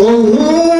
Oh,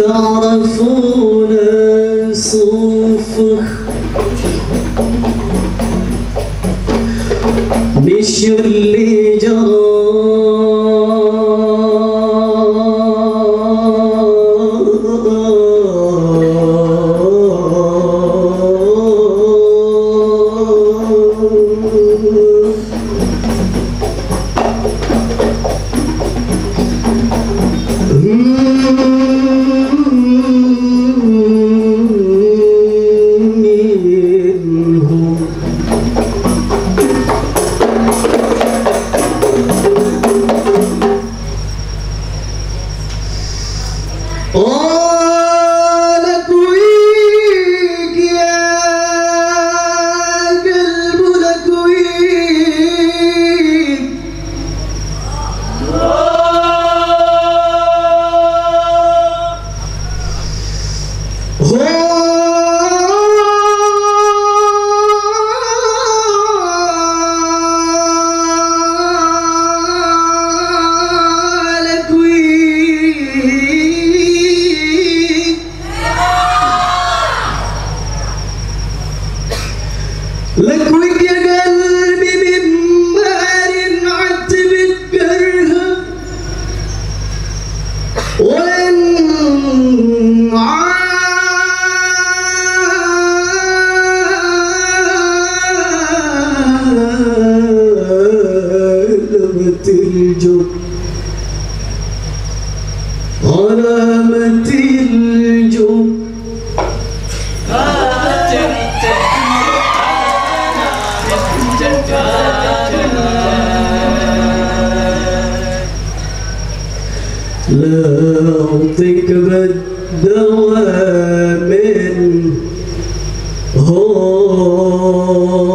All of us. Música لا تكبد دوام هون.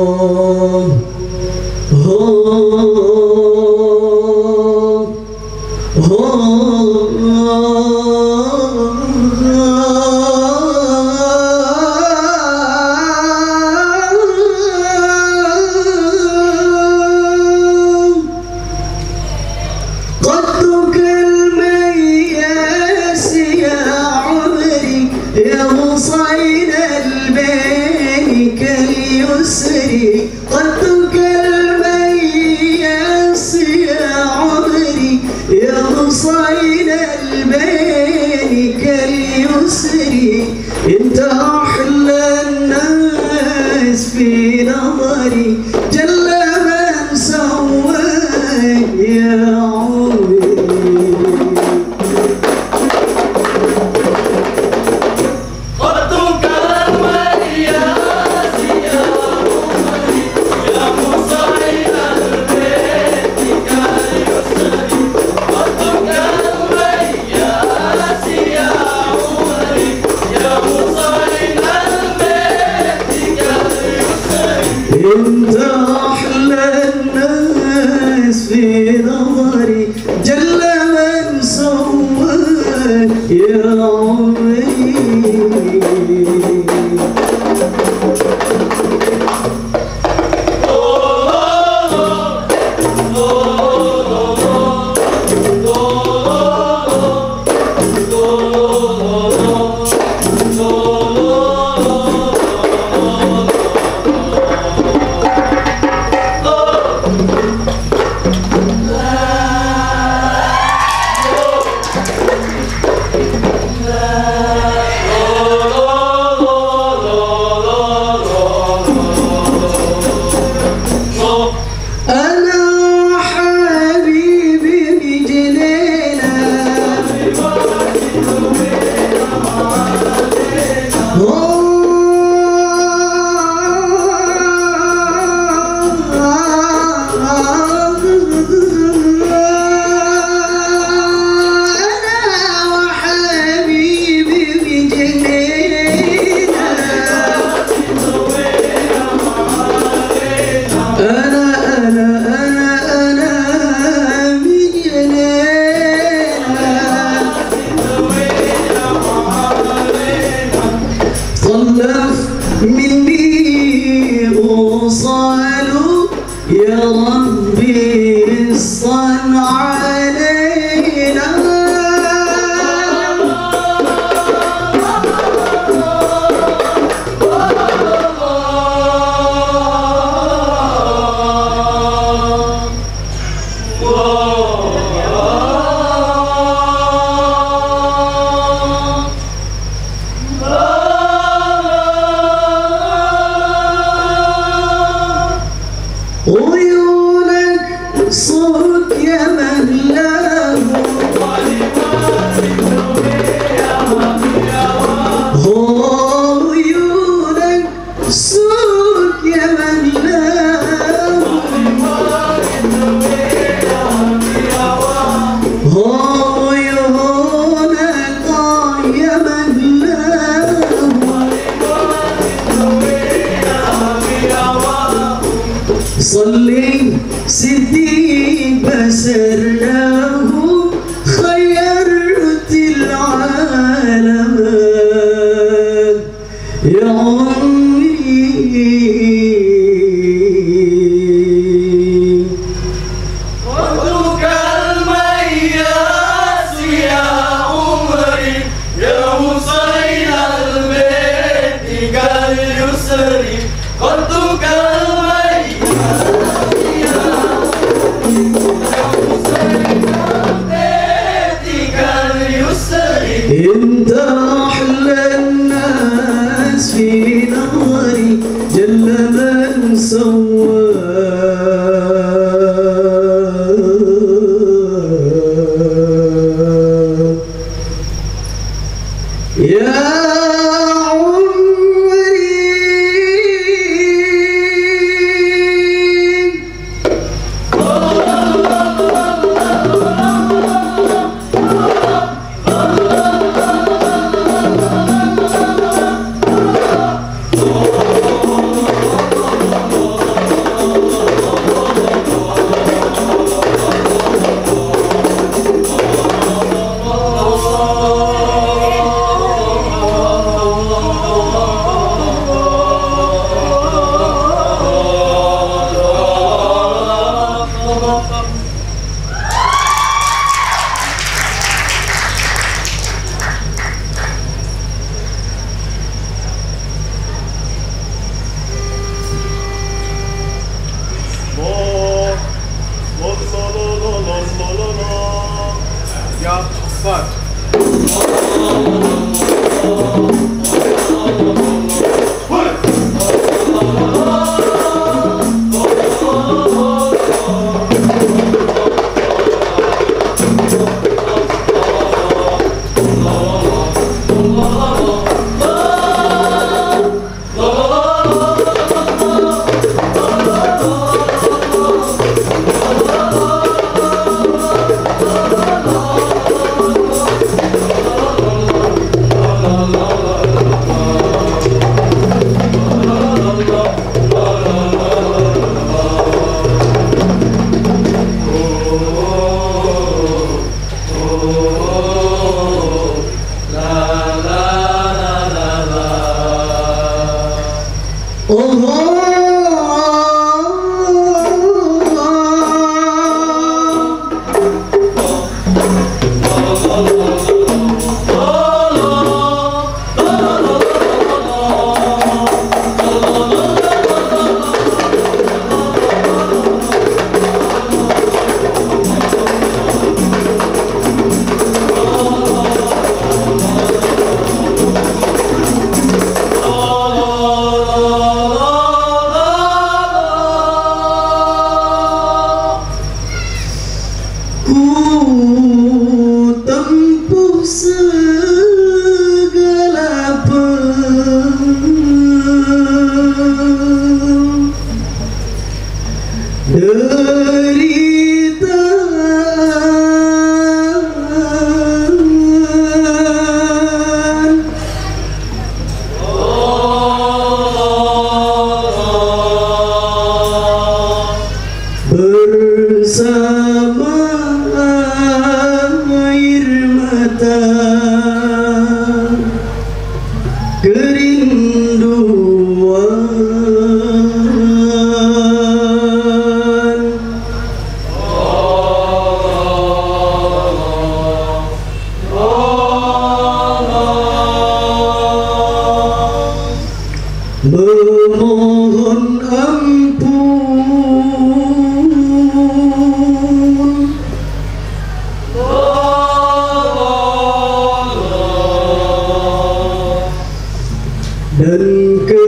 city. ser ele 哦。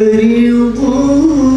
الرضا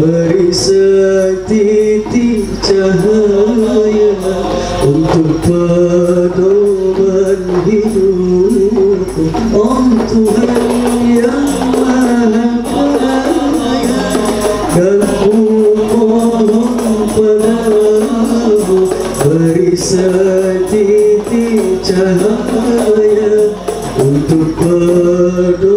beri setitik cahaya untuk pedoman hidup. Oh Tuhan yang maha kaya dan pokok padamu. Beri setitik cahaya untuk pedoman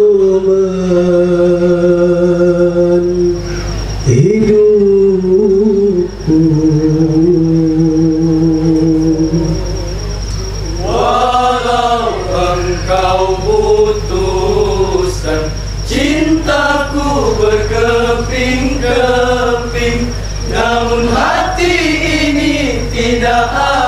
kau putuskan Cintaku berkeping-keping Namun hati ini tidak ada